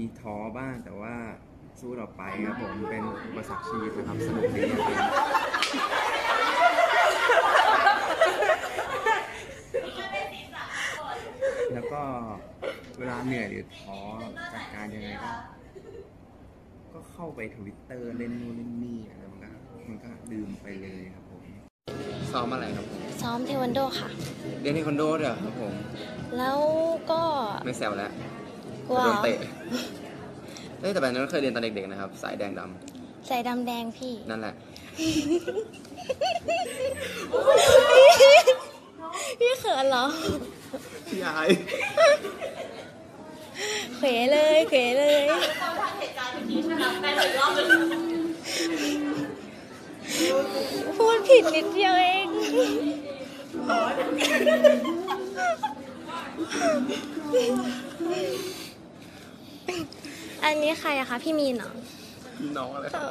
มีท้อบ้างแต่ว่าสู้ต่อไปครับผมเป็นอุปสรรคชีวิตนะครับสนุกดีครับผมแล้วก็เวลาเหนื่อยหรือท้อจากการยังไงก็ก็เข้าไปทวิตเตอร์เล่นนู่นเล่นนี่อะไรมันก็มันก็ลืมไปเลยครับผมซ้อมอะไรครับผมซ้อมเทควันโดค่ะ เรียนเทควันโดด้วยเหรอครับผม แล้วก็ไม่แซวแล้ว กลัวโดนเตะเอ้ยแต่แบบนั้นเคยเรียนตอนเด็กๆนะครับ สายแดงดำใส่ดำแดงพี่ นั่นแหละ พี่เขินเหรอ พี่ไอเขวเลยเขวเลยพูดผิดนิดเดียวเอง อันนี้ใครอะคะพี่มีนเหรอน้องอะไรครับ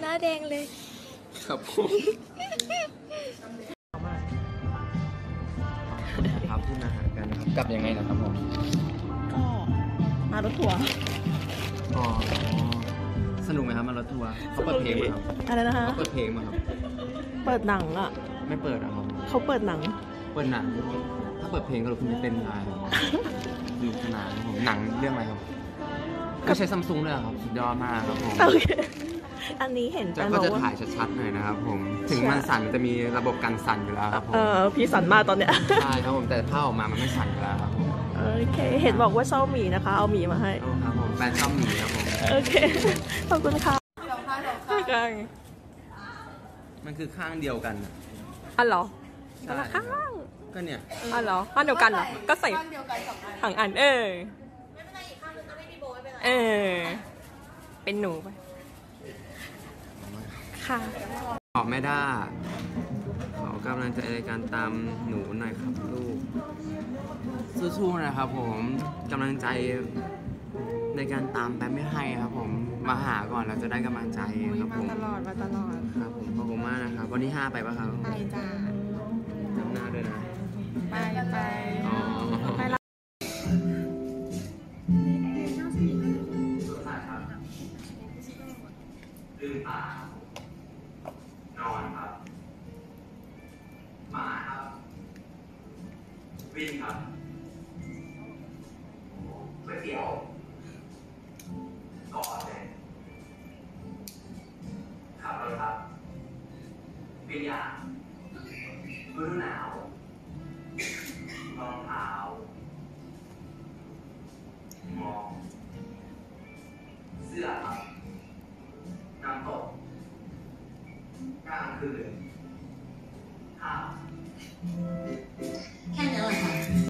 หน้าแดงเลย ครับผมครับที่มาหากันนะครับกลับยังไงนะครับผมก็มารถทัวร์อ๋อสนุกไหมครับมารถทัวร์เขาเปิดเพลงไหมครับอะไรนะคะเขาเปิดเพลงไหมครับเปิดหนังอะไม่เปิดอะครับเขาเปิดหนัง เปิดหนัง ถ้าเปิดเพลงก็รู้คุณจะเต้นได้ครับส นุกสนานครับผมหนังเรื่องอะไรครับก็ใช้ซัมซุงด้วยเหรอครับสุดยอดมากครับผมโอเคอันนี้เห็นจะแต่ก็บอกจะว่าถ่ายชัดๆหน่อยนะครับผมถึงมันสั่นมันจะมีระบบกันสั่นอยู่แล้วครับผมเออพี่สันมากตอนเนี้ย ใช่ครับผมแต่ถ้าออกมามันไม่สั่นอยู่แล้วครับผมโอเค เห็นบอกว่าชอบหมีนะคะ เอาหมีมาให้ โอ้ครับผมแฟนชอบหมีครับผมโอเค ขอบคุณค่ะกลางมันคือข้างเดียวกันอะอันเหรอใช่ข้าง ก็เนี่ยอันเหรออันเดียวกันเหรอ ก็ใส่ถังอัน เออเออ เป็นหนูไป ค่ะ ขอบแม่ด้าขอกำลังใจในการตามหนูหน่อยครับลูก สู้ๆนะครับผมกำลังใจในการตามแป๊บไม่ให้ครับ ผมมาหาก่อนเราจะได้กำลังใจครับผมมาตลอดมาตลอดครับผมขอบคุณมากนะครับวันที่ห้าไปปะครับ ไปจ้า ลืมตานอนครับ หมาครับ วิ่งครับก๋วยเตี๋ยวกอนเลยขับรถครับปิ้งย่างฤดูหนาวรองเท้ามอง 啊对对好。看见了